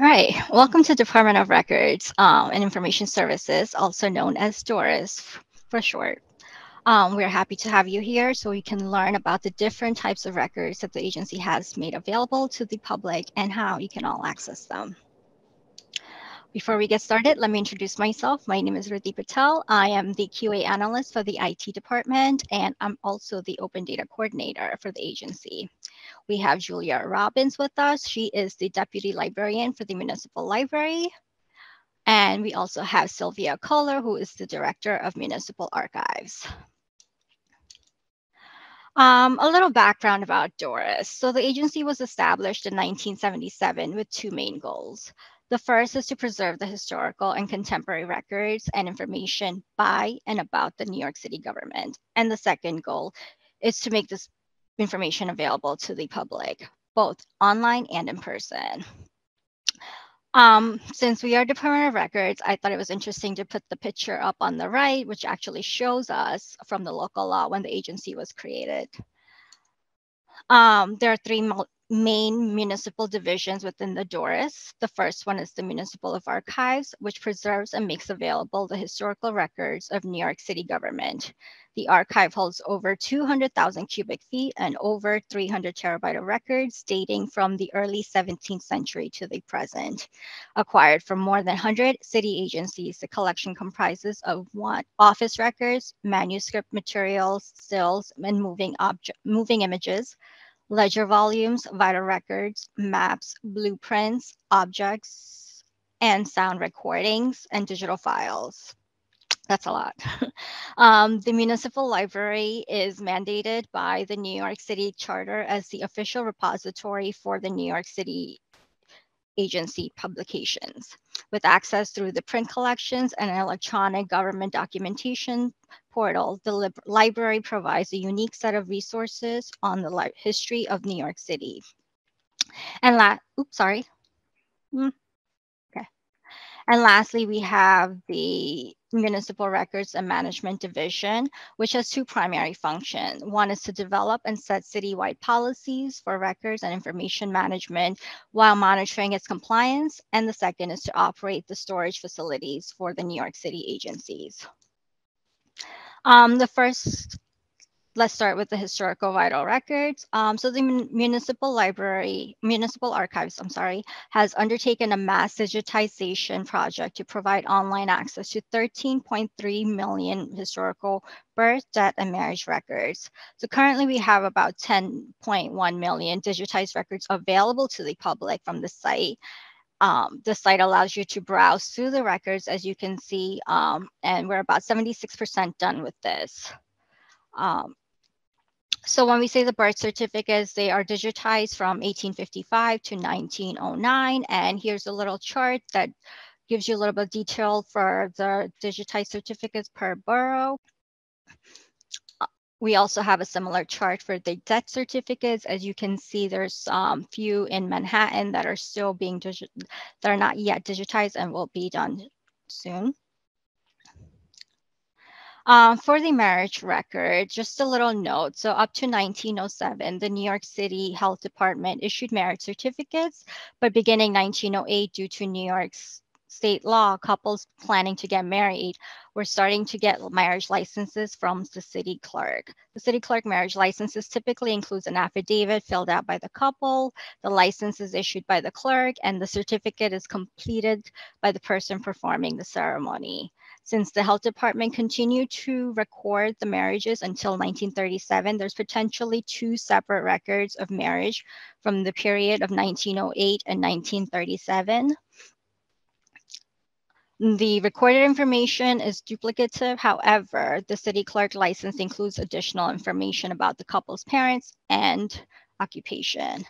All right, welcome to Department of Records um, and Information Services, also known as DORIS for short. Um, we're happy to have you here so we can learn about the different types of records that the agency has made available to the public and how you can all access them. Before we get started, let me introduce myself. My name is Ridhdhi Patel. I am the QA analyst for the IT department, and I'm also the open data coordinator for the agency. We have Julia Robbins with us. She is the Deputy Librarian for the Municipal Library. And we also have Sylvia Kollar, who is the Director of Municipal Archives. Um, a little background about DORIS. So the agency was established in 1977 with two main goals. The first is to preserve the historical and contemporary records and information by and about the New York City government. And the second goal is to make this information available to the public, both online and in person. Um, since we are Department of Records, I thought it was interesting to put the picture up on the right, which actually shows us from the local law when the agency was created. Um, there are three main municipal divisions within the DORIS. The first one is the Municipal of Archives, which preserves and makes available the historical records of New York City government. The archive holds over 200,000 cubic feet and over 300 terabyte of records dating from the early 17th century to the present. Acquired from more than 100 city agencies, the collection comprises of one, office records, manuscript materials, stills, and moving, object, moving images, ledger volumes, vital records, maps, blueprints, objects, and sound recordings and digital files. That's a lot. um, the municipal library is mandated by the New York City Charter as the official repository for the New York City agency publications with access through the print collections and electronic government documentation portal, the lib- library provides a unique set of resources on the history of New York City. And la- oops, sorry. Mm. Okay. And lastly, we have the Municipal Records and Management Division, which has two primary functions. One is to develop and set citywide policies for records and information management while monitoring its compliance. And the second is to operate the storage facilities for the New York City agencies. Um, the first let's start with the historical vital records. Um, so the municipal library, municipal archives, I'm sorry, has undertaken a mass digitization project to provide online access to 13.3 million historical birth, death, and marriage records. So currently we have about 10.1 million digitized records available to the public from the site. Um, the site allows you to browse through the records as you can see, um, and we're about 76% done with this. Um, so when we say the birth certificates, they are digitized from 1855 to 1909. And here's a little chart that gives you a little bit of detail for the digitized certificates per borough. We also have a similar chart for the death certificates. As you can see, there's a um, few in Manhattan that are still being, that are not yet digitized and will be done soon. Um, for the marriage record, just a little note. So up to 1907, the New York City Health Department issued marriage certificates, but beginning 1908, due to New York's state law, couples planning to get married were starting to get marriage licenses from the city clerk. The city clerk marriage licenses typically includes an affidavit filled out by the couple, the license is issued by the clerk, and the certificate is completed by the person performing the ceremony. Since the health department continued to record the marriages until 1937, there's potentially two separate records of marriage from the period of 1908 and 1937. The recorded information is duplicative. However, the city clerk license includes additional information about the couple's parents and occupation.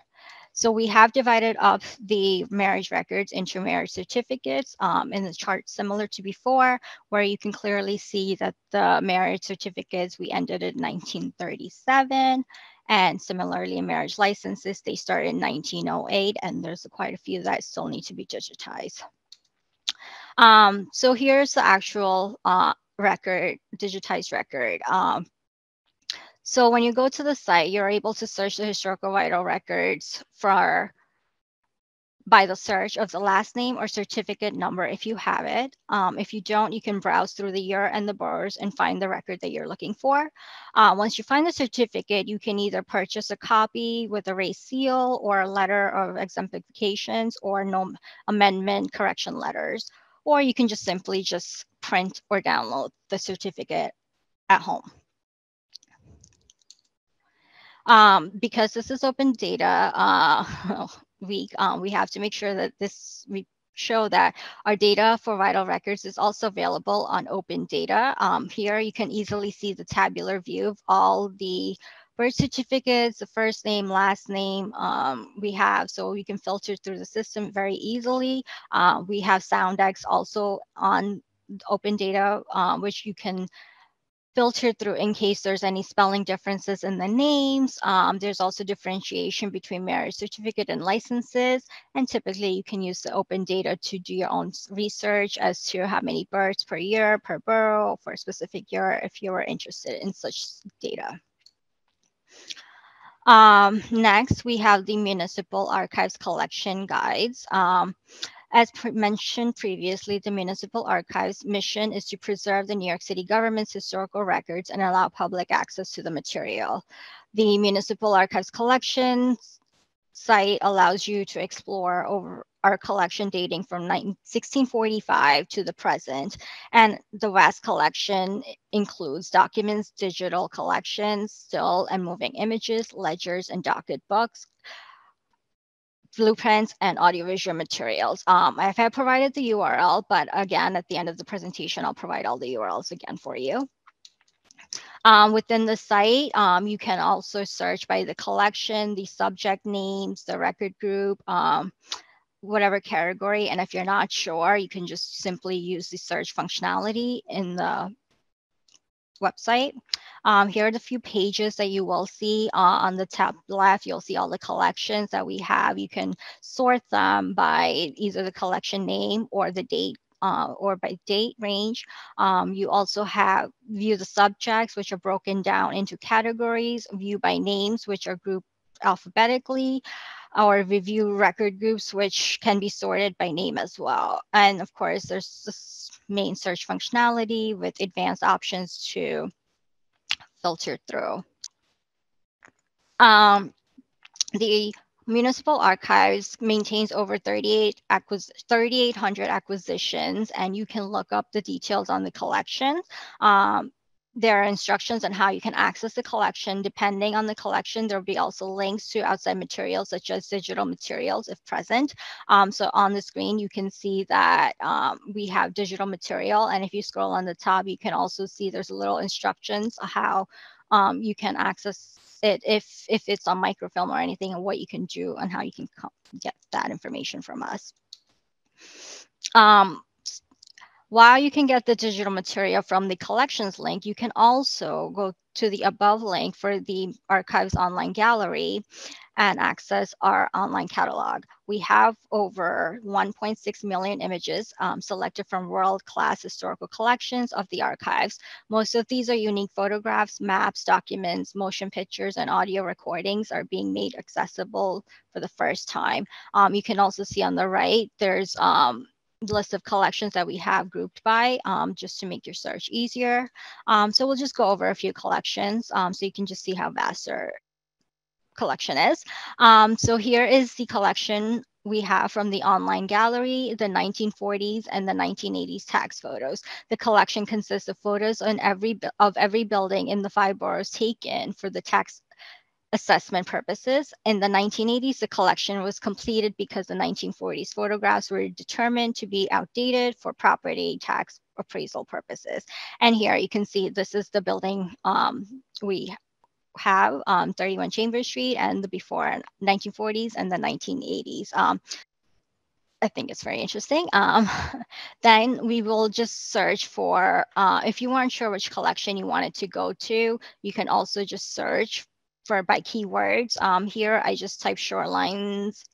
So we have divided up the marriage records into marriage certificates um, in the chart similar to before, where you can clearly see that the marriage certificates, we ended in 1937. And similarly, marriage licenses, they started in 1908, and there's quite a few that still need to be digitized. Um, so here's the actual uh, record, digitized record. Um, so when you go to the site, you're able to search the historical vital records for by the search of the last name or certificate number if you have it. Um, if you don't, you can browse through the year and the boroughs and find the record that you're looking for. Uh, once you find the certificate, you can either purchase a copy with a raised seal or a letter of exemplifications or no amendment correction letters, or you can just simply just print or download the certificate at home. Um, because this is open data uh, week, um, we have to make sure that this we show that our data for vital records is also available on open data. Um, here you can easily see the tabular view of all the birth certificates, the first name, last name um, we have, so you can filter through the system very easily. Uh, we have Soundex also on open data, uh, which you can filter through in case there's any spelling differences in the names. Um, there's also differentiation between marriage certificate and licenses. And typically you can use the open data to do your own research as to how many births per year, per borough, for a specific year, if you are interested in such data. Um, next, we have the Municipal Archives Collection Guides. Um, as pre mentioned previously, the Municipal Archives mission is to preserve the New York City government's historical records and allow public access to the material. The Municipal Archives collection site allows you to explore over our collection dating from 1645 to the present. And the vast collection includes documents, digital collections, still and moving images, ledgers, and docket books, blueprints and audiovisual materials. Um, I have provided the URL, but again, at the end of the presentation, I'll provide all the URLs again for you. Um, within the site, um, you can also search by the collection, the subject names, the record group, um, whatever category. And if you're not sure, you can just simply use the search functionality in the website. Um, here are the few pages that you will see uh, on the top left. You'll see all the collections that we have. You can sort them by either the collection name or the date uh, or by date range. Um, you also have view the subjects, which are broken down into categories, view by names, which are grouped alphabetically, or review record groups, which can be sorted by name as well. And of course, there's this main search functionality with advanced options to filter through. Um, the Municipal Archives maintains over 38 acquis 3,800 acquisitions, and you can look up the details on the collection. Um, there are instructions on how you can access the collection. Depending on the collection, there will be also links to outside materials such as digital materials if present. Um, so on the screen, you can see that um, we have digital material. And if you scroll on the top, you can also see there's a little instructions how um, you can access it if, if it's on microfilm or anything and what you can do and how you can get that information from us. Um, while you can get the digital material from the collections link, you can also go to the above link for the archives online gallery and access our online catalog. We have over 1.6 million images um, selected from world-class historical collections of the archives. Most of these are unique photographs, maps, documents, motion pictures, and audio recordings are being made accessible for the first time. Um, you can also see on the right, there's um, list of collections that we have grouped by um, just to make your search easier. Um, so we'll just go over a few collections um, so you can just see how vast our collection is. Um, so here is the collection we have from the online gallery, the 1940s and the 1980s tax photos. The collection consists of photos on every of every building in the five boroughs taken for the tax assessment purposes. In the 1980s, the collection was completed because the 1940s photographs were determined to be outdated for property tax appraisal purposes. And here you can see this is the building um, we have, um, 31 Chambers Street, and the before 1940s and the 1980s. Um, I think it's very interesting. Um, then we will just search for, uh, if you weren't sure which collection you wanted to go to, you can also just search for by keywords. Um, here I just type shorelines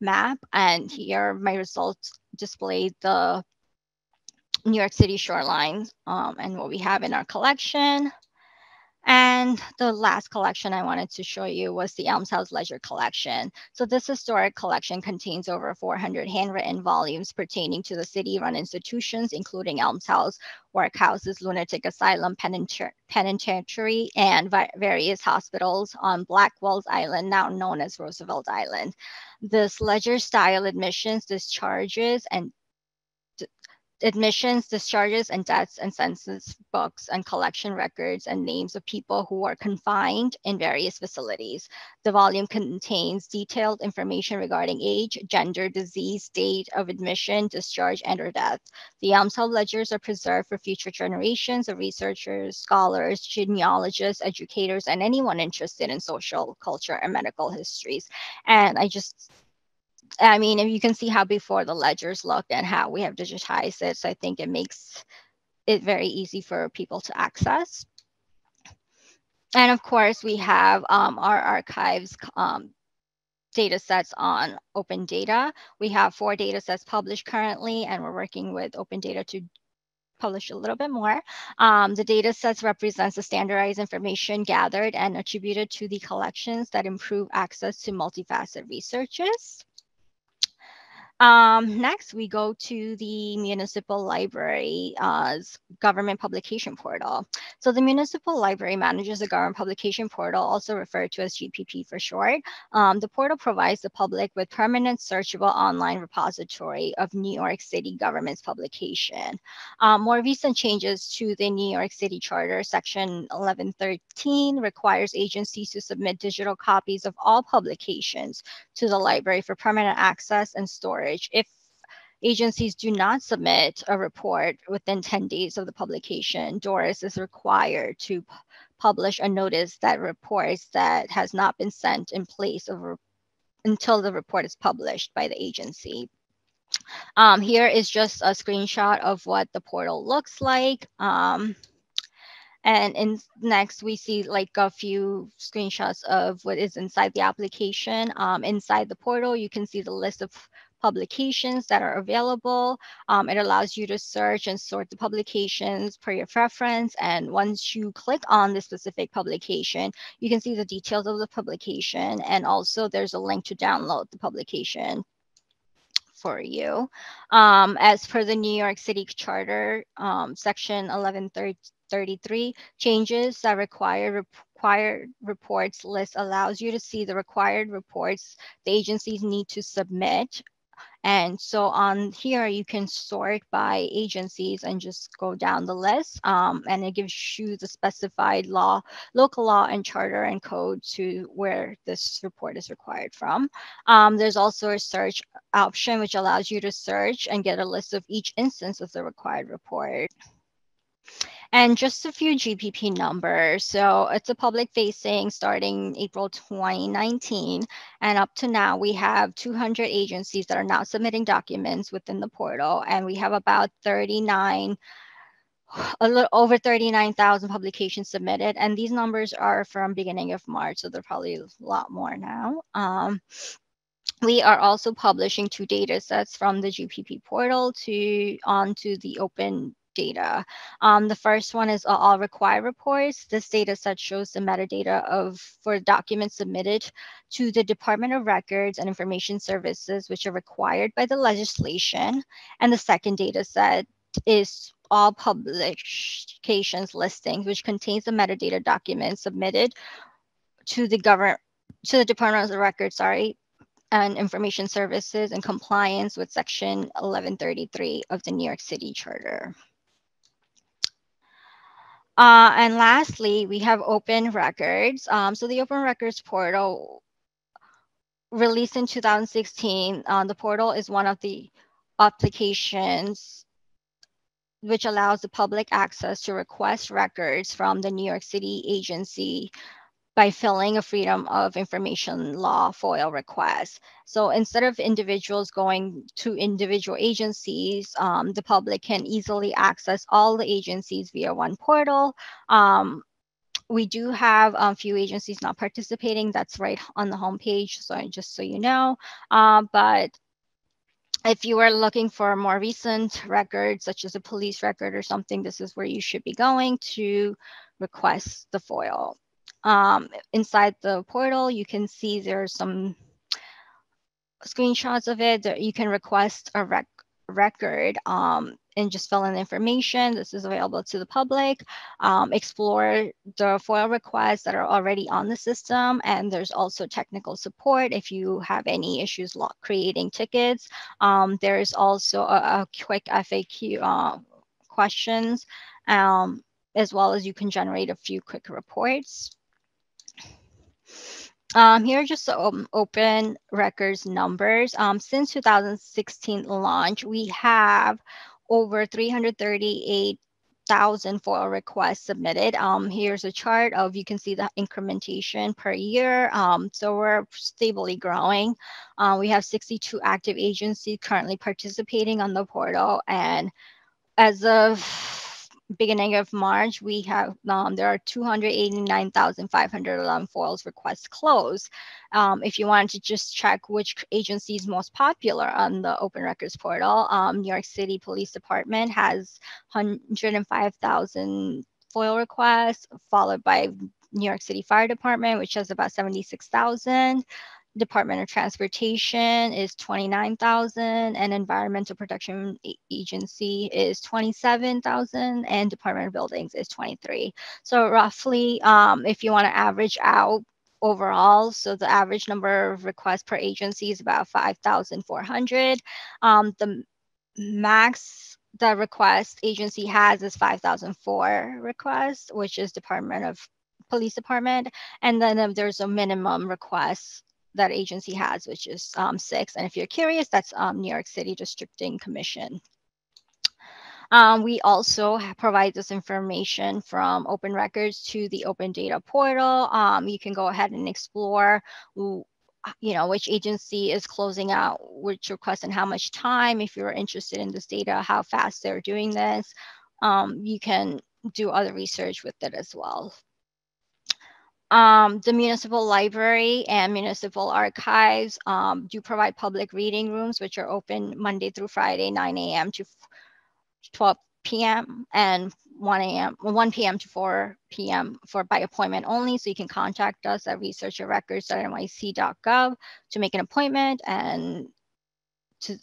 map and here my results display the New York City shorelines um, and what we have in our collection. And the last collection I wanted to show you was the Almshouse Ledger collection. So this historic collection contains over 400 handwritten volumes pertaining to the city-run institutions, including Almshouse, workhouses, lunatic asylum, penitentiary, and various hospitals on Blackwell's Island, now known as Roosevelt Island. This ledger style admissions, discharges, and admissions, discharges, and deaths and census books and collection records and names of people who are confined in various facilities. The volume contains detailed information regarding age, gender, disease, date of admission, discharge, and or death. The Almshouse ledgers are preserved for future generations of researchers, scholars, genealogists, educators, and anyone interested in social, culture, and medical histories. And I just I mean, if you can see how before the ledgers look and how we have digitized it, so I think it makes it very easy for people to access. And of course, we have um, our archives um, data sets on open data. We have four data sets published currently, and we're working with open data to publish a little bit more. Um, the data sets represents the standardized information gathered and attributed to the collections that improve access to multifaceted researches. Um, next, we go to the municipal library's uh, government publication portal. So the municipal library manages the government publication portal, also referred to as GPP for short. Um, the portal provides the public with permanent searchable online repository of New York City government's publication. Um, more recent changes to the New York City Charter, Section 1113, requires agencies to submit digital copies of all publications to the library for permanent access and storage storage. If agencies do not submit a report within 10 days of the publication, DORIS is required to publish a notice that reports that has not been sent in place of until the report is published by the agency. Um, here is just a screenshot of what the portal looks like. Um, and in next, we see like a few screenshots of what is inside the application. Um, inside the portal, you can see the list of publications that are available. Um, it allows you to search and sort the publications per your preference. And once you click on the specific publication, you can see the details of the publication. And also there's a link to download the publication for you. Um, as per the New York City Charter, um, section 1133, changes that require required reports list allows you to see the required reports the agencies need to submit and so on here, you can sort by agencies and just go down the list. Um, and it gives you the specified law, local law and charter and code to where this report is required from. Um, there's also a search option, which allows you to search and get a list of each instance of the required report. And just a few GPP numbers. So it's a public facing starting April 2019. And up to now, we have 200 agencies that are now submitting documents within the portal. And we have about 39 a little over 39,000 publications submitted. And these numbers are from beginning of March, so they're probably a lot more now. Um, we are also publishing two data sets from the GPP portal to onto the open data. Um, the first one is all required reports. This data set shows the metadata of for documents submitted to the Department of Records and Information Services, which are required by the legislation. And the second data set is all publications listings, which contains the metadata documents submitted to the government to the Department of the Records, sorry, and Information Services in compliance with Section 1133 of the New York City Charter. Uh, and lastly, we have open records. Um, so the open records portal released in 2016, uh, the portal is one of the applications which allows the public access to request records from the New York City agency by filling a Freedom of Information Law FOIL request. So instead of individuals going to individual agencies, um, the public can easily access all the agencies via one portal. Um, we do have a few agencies not participating. That's right on the homepage, so just so you know. Uh, but if you are looking for more recent records, such as a police record or something, this is where you should be going to request the FOIL. Um, inside the portal, you can see there's some screenshots of it. You can request a rec record um, and just fill in information. This is available to the public. Um, explore the FOIL requests that are already on the system. And there's also technical support if you have any issues creating tickets. Um, there's also a, a quick FAQ uh, questions, um, as well as you can generate a few quick reports. Um, here are just um, open records numbers. Um, since 2016 launch, we have over 338,000 FOIL requests submitted. Um, here's a chart of, you can see the incrementation per year. Um, so we're stably growing. Uh, we have 62 active agencies currently participating on the portal. And as of beginning of March, we have um, there are 289,511 FOILs requests closed. Um, if you wanted to just check which agency is most popular on the Open Records portal, um, New York City Police Department has 105,000 FOIL requests, followed by New York City Fire Department, which has about 76,000. Department of Transportation is 29,000 and Environmental Protection Agency is 27,000 and Department of Buildings is 23. So roughly, um, if you want to average out overall, so the average number of requests per agency is about 5,400. Um, the max the request agency has is 5,004 requests, which is Department of Police Department. And then um, there's a minimum request that agency has, which is um, six. And if you're curious, that's um, New York City Districting Commission. Um, we also provide this information from open records to the open data portal. Um, you can go ahead and explore you know, which agency is closing out which request and how much time. If you're interested in this data, how fast they're doing this, um, you can do other research with it as well. Um, the municipal library and municipal archives um, do provide public reading rooms, which are open Monday through Friday, 9 a.m. to 12 p.m. and 1 a.m. 1 p.m. to 4 p.m. for by appointment only. So you can contact us at researcherrecords.nyc.gov to make an appointment and to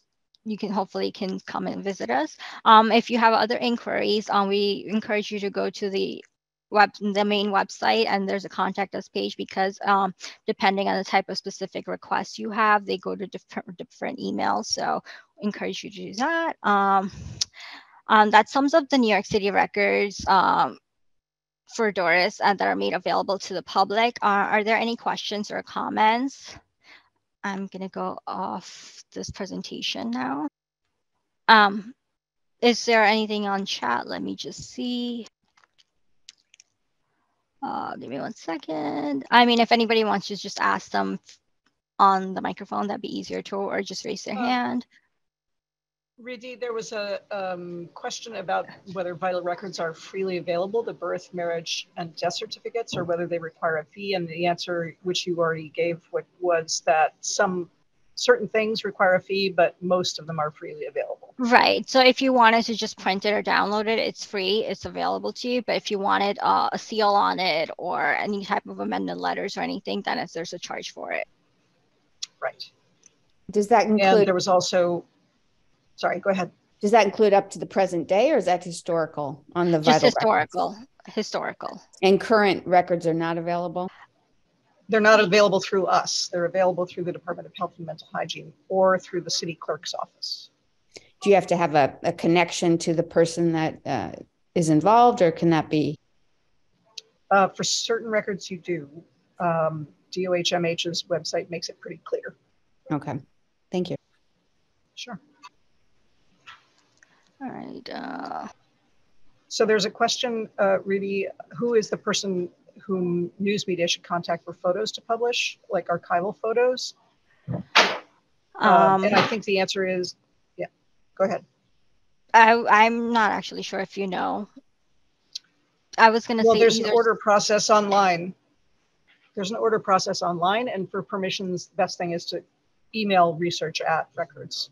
you can hopefully can come and visit us. Um, if you have other inquiries, um, we encourage you to go to the web the main website and there's a contact us page because um, depending on the type of specific request you have they go to different different emails so encourage you to do that. Um, um, that sums up the new york city records um, for doris uh, that are made available to the public. Uh, are there any questions or comments? I'm going to go off this presentation now. Um, is there anything on chat? Let me just see uh, give me one second. I mean, if anybody wants to just ask them on the microphone, that'd be easier to, or just raise their uh, hand. Ridhdhi, there was a um, question about whether vital records are freely available, the birth, marriage, and death certificates, or whether they require a fee. And the answer, which you already gave, was that some certain things require a fee, but most of them are freely available. Right. So if you wanted to just print it or download it, it's free. It's available to you. But if you wanted uh, a seal on it or any type of amended letters or anything, then it's, there's a charge for it. Right. Does that include? And there was also, sorry, go ahead. Does that include up to the present day or is that historical on the Just historical, records? historical. And current records are not available? They're not available through us. They're available through the Department of Health and Mental Hygiene or through the city clerk's office. Do you have to have a, a connection to the person that uh, is involved, or can that be? Uh, for certain records, you do. Um, DOHMH's website makes it pretty clear. Okay, thank you. Sure. All right. Uh... So there's a question, uh, Rudy, who is the person whom news media should contact for photos to publish, like archival photos? Um, um, and I think the answer is, yeah, go ahead. I, I'm not actually sure if you know. I was going to well, say. Well, there's an order process online. There's an order process online, and for permissions, the best thing is to email research at records.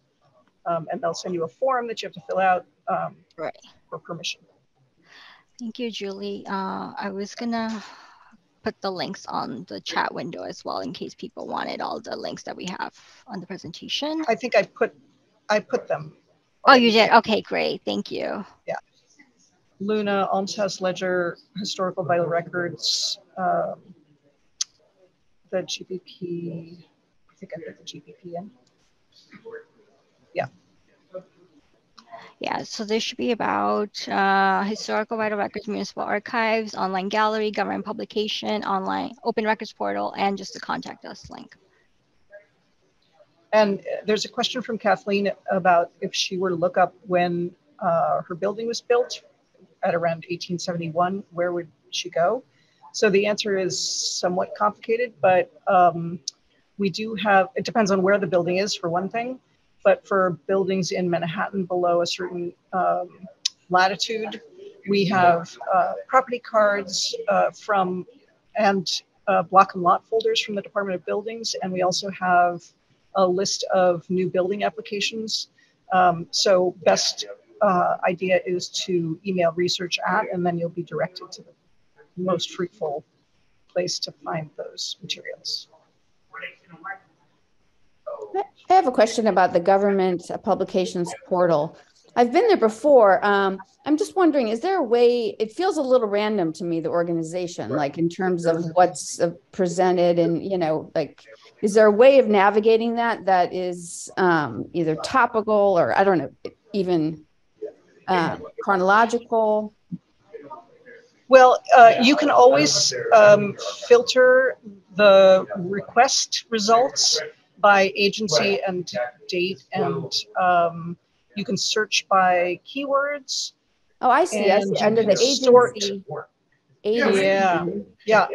Um, and they'll send you a form that you have to fill out um, right. for permission. Thank you, Julie. Uh, I was gonna put the links on the chat window as well in case people wanted all the links that we have on the presentation. I think I put, I put them. Oh, you did? Okay, great. Thank you. Yeah. Luna, Almshouse Ledger, Historical Vital Records, um, the GPP, I think I put the GPP in. Yeah, so there should be about uh, historical vital records, municipal archives, online gallery, government publication, online open records portal, and just the contact us link. And uh, there's a question from Kathleen about if she were to look up when uh, her building was built at around 1871, where would she go? So the answer is somewhat complicated, but um, we do have, it depends on where the building is for one thing, but for buildings in Manhattan below a certain um, latitude, we have uh, property cards uh, from and uh, block and lot folders from the Department of Buildings, and we also have a list of new building applications. Um, so best uh, idea is to email research at, and then you'll be directed to the most fruitful place to find those materials. I have a question about the government publications portal. I've been there before. Um, I'm just wondering, is there a way, it feels a little random to me, the organization, like in terms of what's uh, presented and, you know, like, is there a way of navigating that that is um, either topical or I don't know, even uh, chronological? Well, uh, you can always um, filter the request results by agency and date, and um, you can search by keywords. Oh, I see. I And see. you Under the can sort- agency. agency. Yeah, yeah,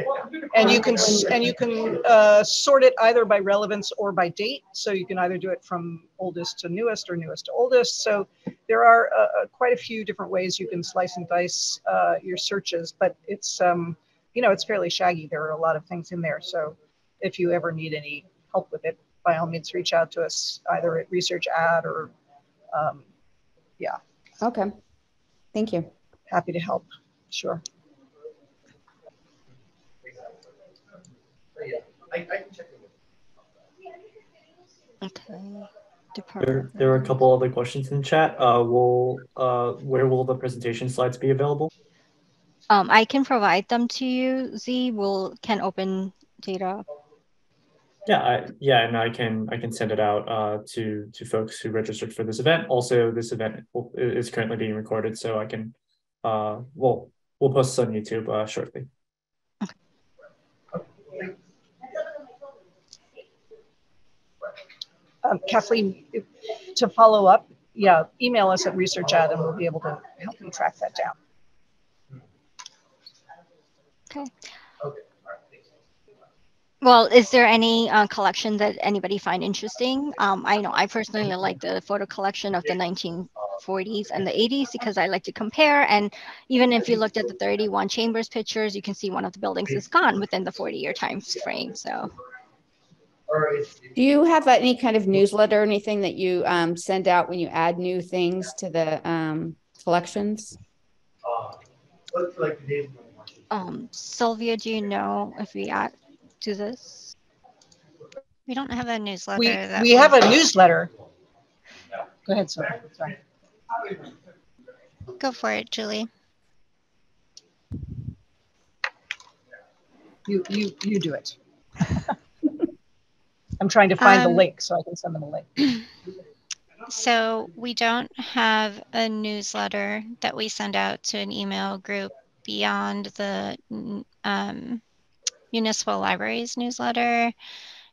and you can and you can uh, sort it either by relevance or by date. So you can either do it from oldest to newest or newest to oldest. So there are uh, uh, quite a few different ways you can slice and dice uh, your searches, but it's um, you know it's fairly shaggy. There are a lot of things in there. So if you ever need any help with it, by all means reach out to us either at research ad or um, yeah Okay. Thank you. happy to help. Sure. Okay. There, Department. there are a couple other questions in the chat. Uh, will, uh, where will the presentation slides be available? Um, I can provide them to you. Z will can open data. Yeah, I, yeah, and I can, I can send it out, uh, to, to folks who registered for this event. Also, this event is currently being recorded, so I can, uh, well, we'll post this on YouTube, uh, shortly. Um, Kathleen, to follow up, yeah, email us at research ad and we'll be able to help you track that down. Well, is there any uh, collection that anybody find interesting? Um, I know I personally like the photo collection of the 1940s and the 80s because I like to compare. And even if you looked at the 31 Chambers pictures, you can see one of the buildings is gone within the 40-year time frame. So Do you have any kind of newsletter or anything that you um, send out when you add new things to the um, collections? um, Sylvia, do you know if we add to this? We don't have a newsletter. We, that we have a newsletter. Go ahead, Sylvia. Sorry. Go for it, Julie. You, you, you do it. I'm trying to find the Um, link so I can send them a link. So we don't have a newsletter that we send out to an email group beyond the um, municipal libraries newsletter.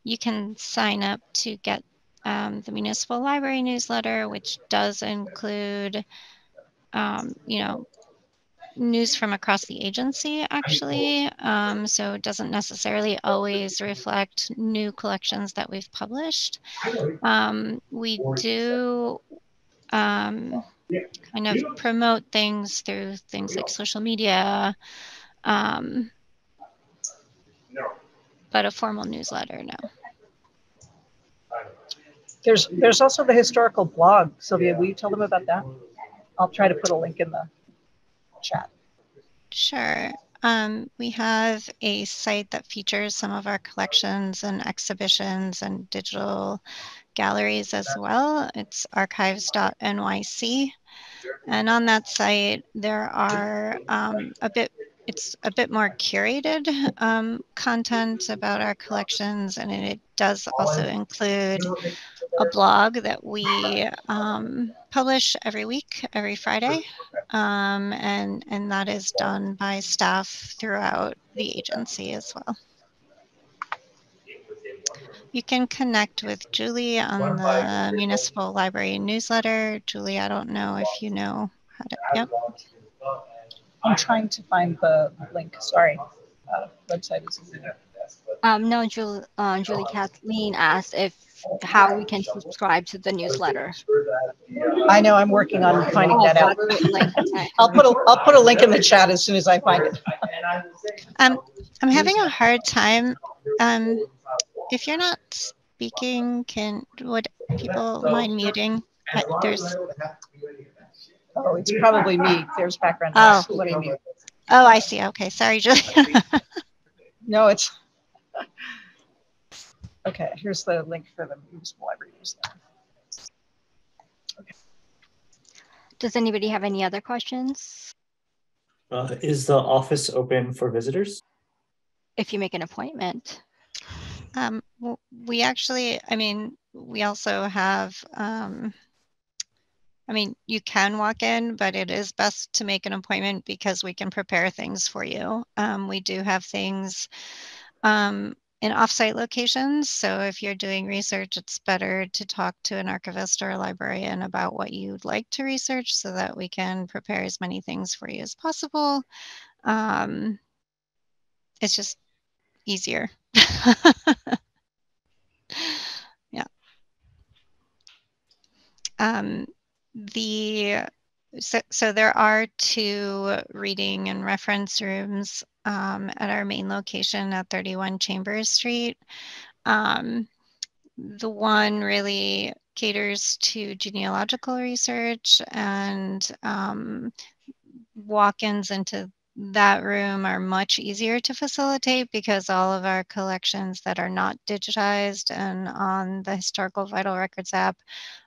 You can sign up to get um, the municipal library newsletter, which does include, um, you know, news from across the agency actually. Um, so it doesn't necessarily always reflect new collections that we've published. Um, we do um, kind of promote things through things like social media, um, but a formal newsletter, no. There's, there's also the historical blog. Sylvia, will you tell them about that? I'll try to put a link in the chat. Sure. Um, we have a site that features some of our collections and exhibitions and digital galleries as well. It's archives.nyc. And on that site, there are um, a bit, it's a bit more curated um, content about our collections, and it does also include a blog that we um, publish every week, every Friday, um, and and that is done by staff throughout the agency as well. You can connect with Julie on the municipal library newsletter. Julie, I don't know if you know how to. Yep. I'm trying to find the link. Sorry, uh, website is. Um, no, Julie, uh, Julie Kathleen asked if how we can subscribe to the newsletter. I know I'm working on finding Oh, that out. I'll put a I'll put a link in the chat as soon as I find it. Um, I'm having a hard time. Um, if you're not speaking, can would people mind muting? Uh, There's Oh, it's probably me. There's background Oh. noise. Let me mute. oh, I see. Okay, sorry, Julie. No, it's. Okay, here's the link for the municipal library Okay. Does anybody have any other questions? Uh, is the office open for visitors? If you make an appointment. Um, w- we actually, I mean, we also have, um, I mean, you can walk in, but it is best to make an appointment because we can prepare things for you. Um, we do have things um, in offsite locations. So if you're doing research, it's better to talk to an archivist or a librarian about what you'd like to research so that we can prepare as many things for you as possible. Um, it's just easier. yeah. Um, the so, so there are two reading and reference rooms um, at our main location at 31 Chambers Street. Um, the one really caters to genealogical research and um, walk-ins into that room are much easier to facilitate because all of our collections that are not digitized and on the historical vital records app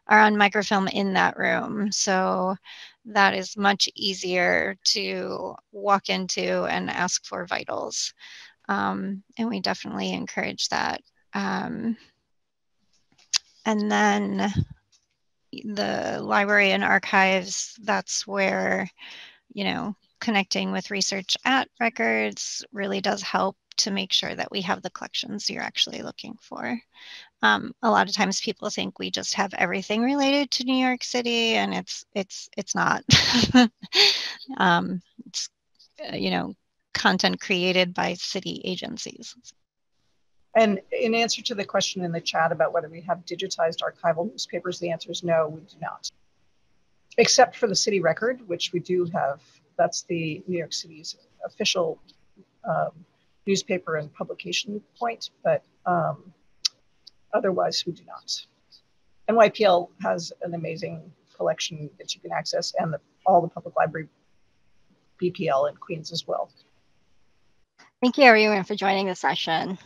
are on microfilm in that room. So that is much easier to walk into and ask for vitals. Um, and we definitely encourage that. Um, and then the library and archives that's where you know connecting with research at records really does help to make sure that we have the collections you're actually looking for. Um, a lot of times people think we just have everything related to New York City and it's it's it's not. um, it's uh, you know content created by city agencies. And in answer to the question in the chat about whether we have digitized archival newspapers, the answer is no, we do not. Except for the city record, which we do have. That's the New York City's official um, newspaper and publication point, but um, otherwise we do not. NYPL has an amazing collection that you can access and the, all the public library BPL in Queens as well. Thank you everyone for joining the session.